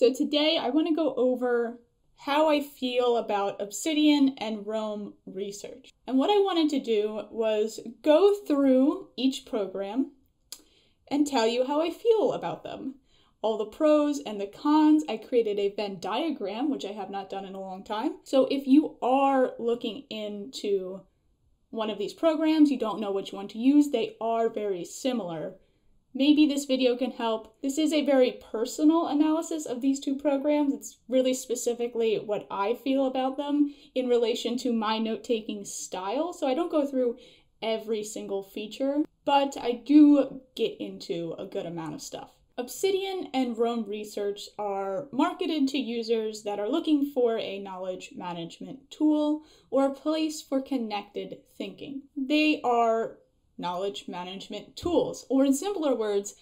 So today I want to go over how I feel about Obsidian and Roam research. And what I wanted to do was go through each program and tell you how I feel about them. All the pros and the cons. I created a Venn diagram, which I have not done in a long time. So if you are looking into one of these programs, you don't know which one to use, they are very similar. Maybe this video can help. This is a very personal analysis of these two programs. It's really specifically what I feel about them in relation to my note taking style. So I don't go through every single feature, but I do get into a good amount of stuff. Obsidian and Roam Research are marketed to users that are looking for a knowledge management tool or a place for connected thinking. They are knowledge management tools, or in simpler words,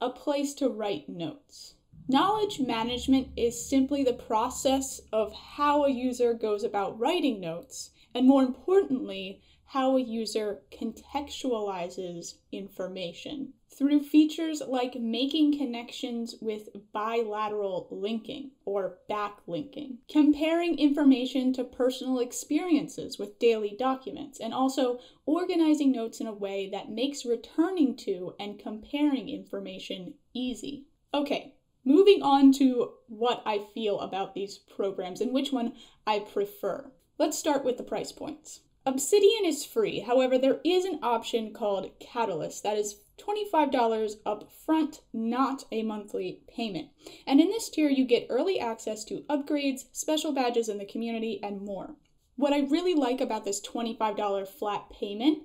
a place to write notes. Knowledge management is simply the process of how a user goes about writing notes, and more importantly, how a user contextualizes information through features like making connections with bilateral linking or backlinking, comparing information to personal experiences with daily documents, and also organizing notes in a way that makes returning to and comparing information easy. Okay, moving on to what I feel about these programs and which one I prefer. Let's start with the price points. Obsidian is free, however, there is an option called Catalyst that is $25 up front, not a monthly payment. And in this tier, you get early access to upgrades, special badges in the community, and more. What I really like about this $25 flat payment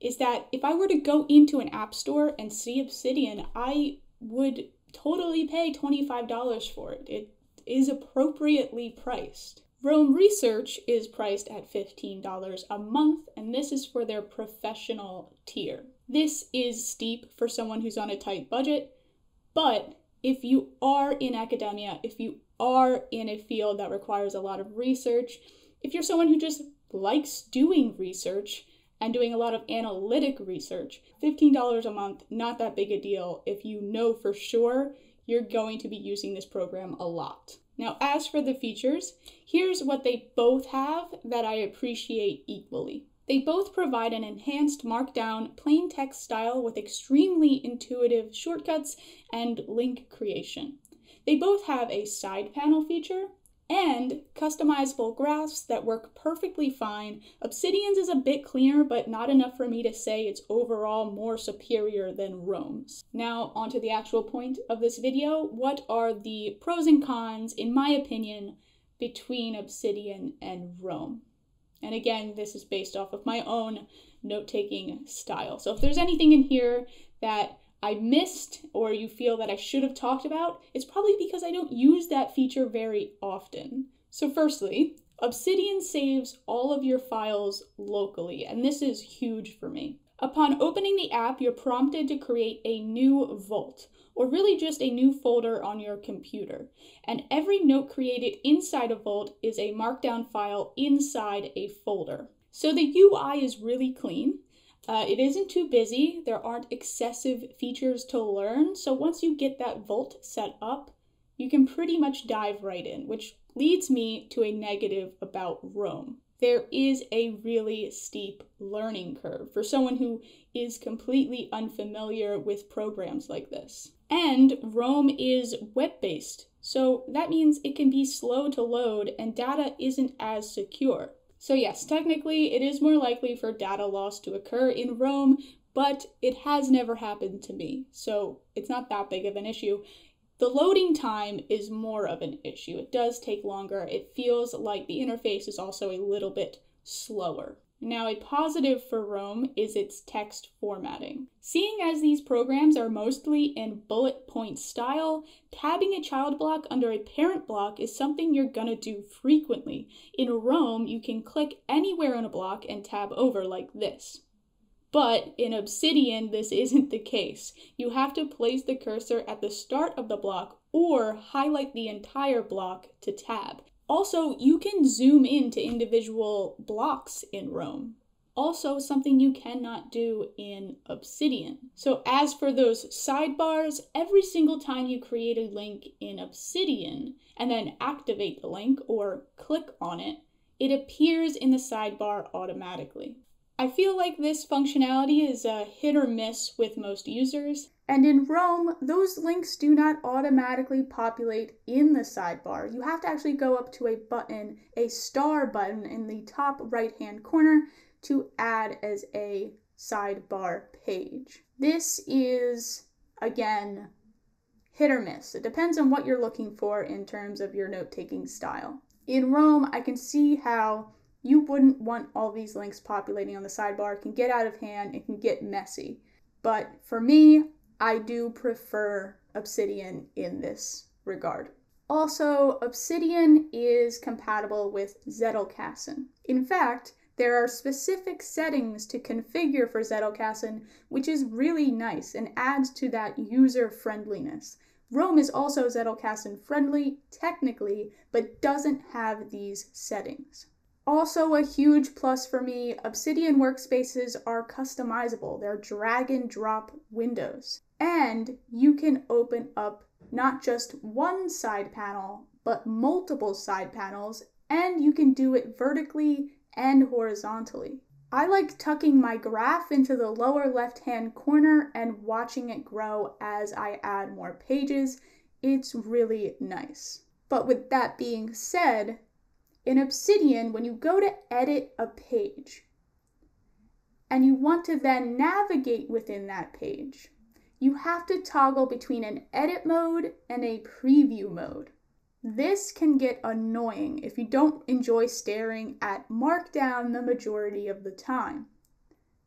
is that if I were to go into an app store and see Obsidian, I would totally pay $25 for it. It is appropriately priced. Roam Research is priced at $15 a month, and this is for their professional tier. This is steep for someone who's on a tight budget, but if you are in academia, if you are in a field that requires a lot of research, if you're someone who just likes doing research and doing a lot of analytic research, $15 a month, not that big a deal if you know for sure you're going to be using this program a lot. Now, as for the features, here's what they both have that I appreciate equally. They both provide an enhanced markdown plain text style with extremely intuitive shortcuts and link creation. They both have a side panel feature and customizable graphs that work perfectly fine. Obsidian's is a bit cleaner, but not enough for me to say it's overall more superior than Roam's. Now, onto the actual point of this video. What are the pros and cons, in my opinion, between Obsidian and Roam? And again, this is based off of my own note taking style. So if there's anything in here that I missed or you feel that I should have talked about, it's probably because I don't use that feature very often. So, firstly, Obsidian saves all of your files locally, and this is huge for me. Upon opening the app, you're prompted to create a new vault, or really just a new folder on your computer. And every note created inside a vault is a markdown file inside a folder. So the UI is really clean. Uh, it isn't too busy. There aren't excessive features to learn. So once you get that vault set up, you can pretty much dive right in, which leads me to a negative about Roam. There is a really steep learning curve for someone who is completely unfamiliar with programs like this. And Roam is web based, so that means it can be slow to load and data isn't as secure. So yes, technically it is more likely for data loss to occur in Roam, but it has never happened to me, so it's not that big of an issue. The loading time is more of an issue. It does take longer. It feels like the interface is also a little bit slower. Now, a positive for Roam is its text formatting. Seeing as these programs are mostly in bullet point style, tabbing a child block under a parent block is something you're gonna do frequently. In Roam, you can click anywhere on a block and tab over like this. But in Obsidian, this isn't the case. You have to place the cursor at the start of the block or highlight the entire block to tab. Also, you can zoom into individual blocks in Roam. Also, something you cannot do in Obsidian. So, as for those sidebars, every single time you create a link in Obsidian and then activate the link or click on it, it appears in the sidebar automatically. I feel like this functionality is a hit or miss with most users. And in Roam, those links do not automatically populate in the sidebar. You have to actually go up to a button, a star button in the top right hand corner to add as a sidebar page. This is, again, hit or miss. It depends on what you're looking for in terms of your note taking style. In Roam, I can see how you wouldn't want all these links populating on the sidebar. It can get out of hand, it can get messy. But for me, I do prefer Obsidian in this regard. Also, Obsidian is compatible with Zettelkasten. In fact, there are specific settings to configure for Zettelkasten, which is really nice and adds to that user friendliness. Roam is also Zettelkasten friendly, technically, but doesn't have these settings. Also, a huge plus for me Obsidian workspaces are customizable. They're drag and drop windows. And you can open up not just one side panel, but multiple side panels, and you can do it vertically and horizontally. I like tucking my graph into the lower left hand corner and watching it grow as I add more pages. It's really nice. But with that being said, in Obsidian, when you go to edit a page and you want to then navigate within that page, you have to toggle between an edit mode and a preview mode. This can get annoying if you don't enjoy staring at Markdown the majority of the time.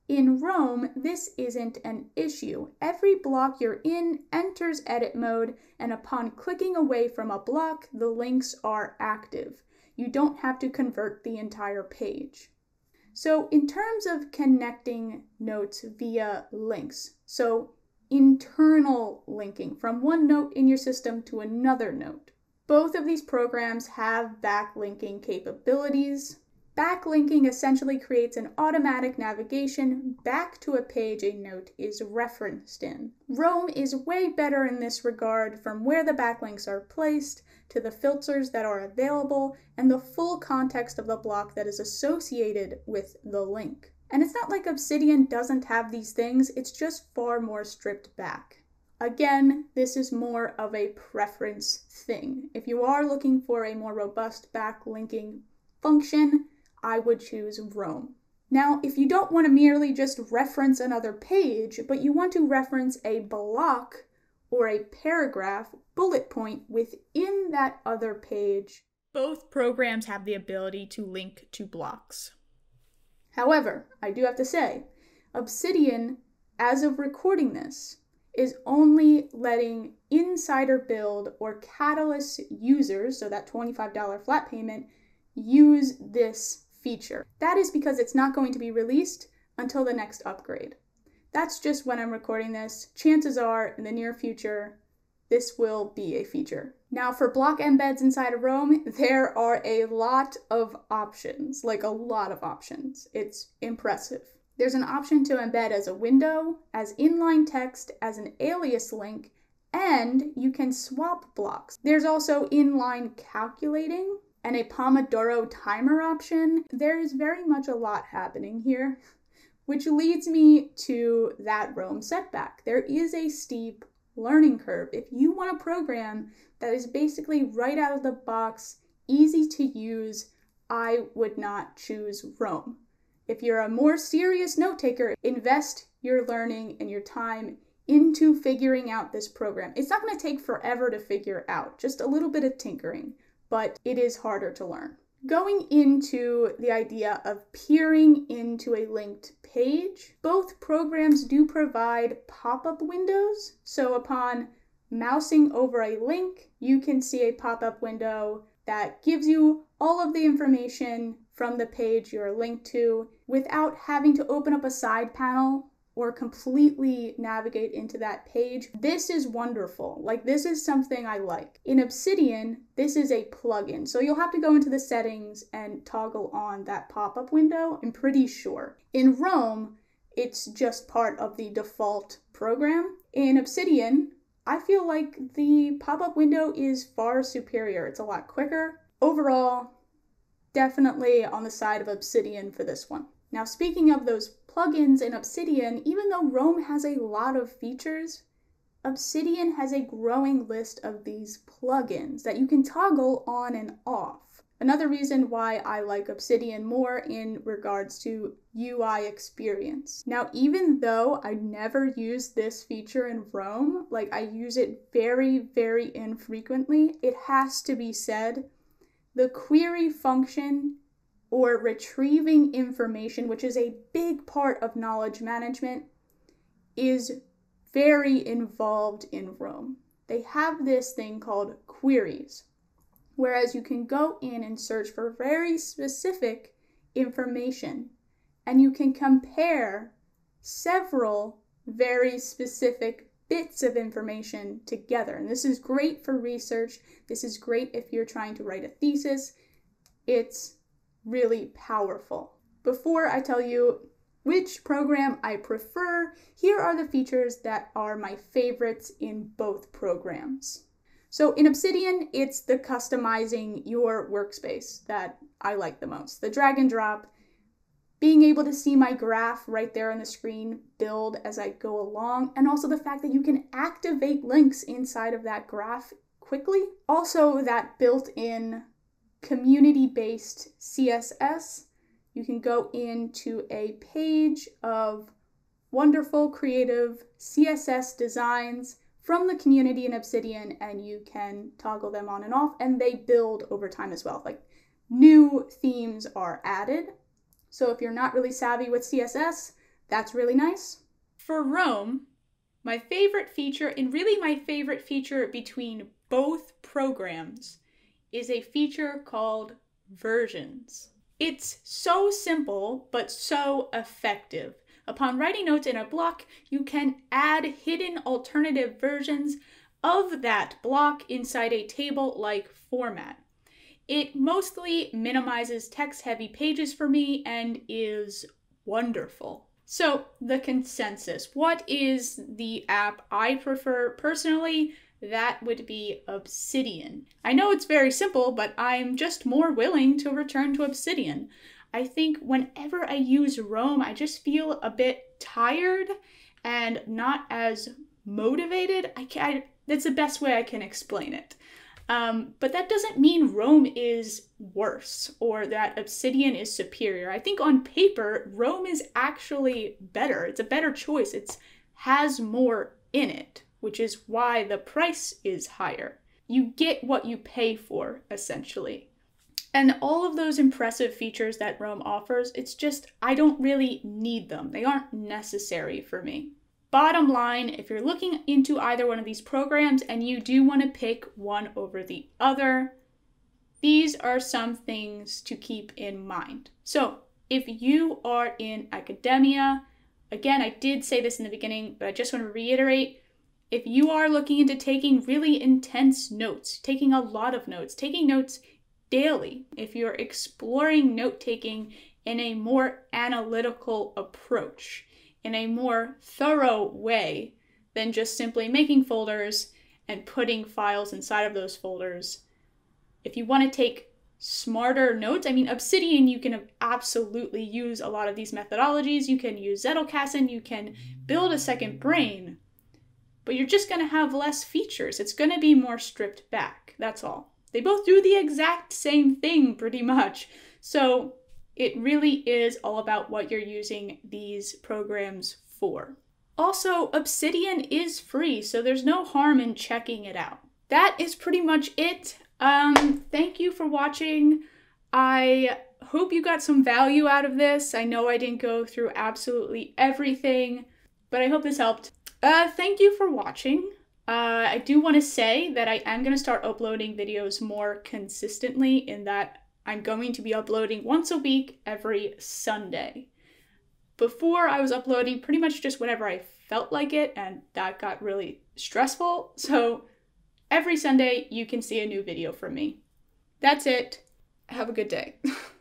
In Roam, this isn't an issue. Every block you're in enters edit mode, and upon clicking away from a block, the links are active you don't have to convert the entire page. So, in terms of connecting notes via links, so internal linking from one note in your system to another note, both of these programs have backlinking capabilities. Backlinking essentially creates an automatic navigation back to a page a note is referenced in. Roam is way better in this regard from where the backlinks are placed to the filters that are available and the full context of the block that is associated with the link. And it's not like Obsidian doesn't have these things, it's just far more stripped back. Again, this is more of a preference thing. If you are looking for a more robust backlinking function, I would choose Roam. Now, if you don't want to merely just reference another page, but you want to reference a block or a paragraph bullet point within that other page, both programs have the ability to link to blocks. However, I do have to say, Obsidian, as of recording this, is only letting Insider Build or Catalyst users, so that $25 flat payment, use this feature. That is because it's not going to be released until the next upgrade. That's just when I'm recording this. Chances are, in the near future, this will be a feature. Now, for block embeds inside of Roam, there are a lot of options, like a lot of options. It's impressive. There's an option to embed as a window, as inline text, as an alias link, and you can swap blocks. There's also inline calculating, and a Pomodoro timer option, there is very much a lot happening here, which leads me to that Roam setback. There is a steep learning curve. If you want a program that is basically right out of the box, easy to use, I would not choose Roam. If you're a more serious note taker, invest your learning and your time into figuring out this program. It's not going to take forever to figure out, just a little bit of tinkering but it is harder to learn. Going into the idea of peering into a linked page, both programs do provide pop up windows. So upon mousing over a link, you can see a pop up window that gives you all of the information from the page you're linked to without having to open up a side panel or completely navigate into that page. This is wonderful. Like, this is something I like. In Obsidian, this is a plugin. So you'll have to go into the settings and toggle on that pop up window, I'm pretty sure. In Roam, it's just part of the default program. In Obsidian, I feel like the pop up window is far superior. It's a lot quicker. Overall, definitely on the side of Obsidian for this one. Now, speaking of those plugins in Obsidian, even though Roam has a lot of features, Obsidian has a growing list of these plugins that you can toggle on and off. Another reason why I like Obsidian more in regards to UI experience. Now, even though I never use this feature in Roam, like I use it very, very infrequently, it has to be said the query function or retrieving information, which is a big part of knowledge management, is very involved in Roam. They have this thing called queries, whereas you can go in and search for very specific information and you can compare several very specific bits of information together. And this is great for research. This is great if you're trying to write a thesis. It's really powerful. Before I tell you which program I prefer, here are the features that are my favorites in both programs. So in Obsidian, it's the customizing your workspace that I like the most. The drag and drop, being able to see my graph right there on the screen build as I go along, and also the fact that you can activate links inside of that graph quickly. Also, that built in community based CSS, you can go into a page of wonderful creative CSS designs from the community in Obsidian and you can toggle them on and off and they build over time as well. Like new themes are added. So if you're not really savvy with CSS, that's really nice. For Roam, my favorite feature, and really my favorite feature between both programs, is a feature called versions. It's so simple, but so effective. Upon writing notes in a block, you can add hidden alternative versions of that block inside a table like format. It mostly minimizes text heavy pages for me and is wonderful. So, the consensus. What is the app I prefer personally? That would be Obsidian. I know it's very simple, but I'm just more willing to return to Obsidian. I think whenever I use Roam, I just feel a bit tired and not as motivated. I can that's the best way I can explain it. Um, but that doesn't mean Roam is worse or that Obsidian is superior. I think on paper, Roam is actually better. It's a better choice. It has more in it which is why the price is higher. You get what you pay for, essentially. And all of those impressive features that Roam offers, it's just, I don't really need them. They aren't necessary for me. Bottom line, if you're looking into either one of these programs and you do want to pick one over the other, these are some things to keep in mind. So, if you are in academia, again, I did say this in the beginning, but I just want to reiterate if you are looking into taking really intense notes, taking a lot of notes, taking notes daily, if you're exploring note taking in a more analytical approach, in a more thorough way than just simply making folders and putting files inside of those folders, if you want to take smarter notes, I mean, Obsidian, you can absolutely use a lot of these methodologies. You can use Zettelkasten, you can build a second brain but you're just going to have less features. It's going to be more stripped back. That's all. They both do the exact same thing pretty much. So it really is all about what you're using these programs for. Also, Obsidian is free, so there's no harm in checking it out. That is pretty much it. Um, thank you for watching. I hope you got some value out of this. I know I didn't go through absolutely everything, but I hope this helped. Uh, thank you for watching. Uh, I do want to say that I am going to start uploading videos more consistently in that I'm going to be uploading once a week every Sunday. Before I was uploading pretty much just whenever I felt like it, and that got really stressful. So every Sunday, you can see a new video from me. That's it. Have a good day.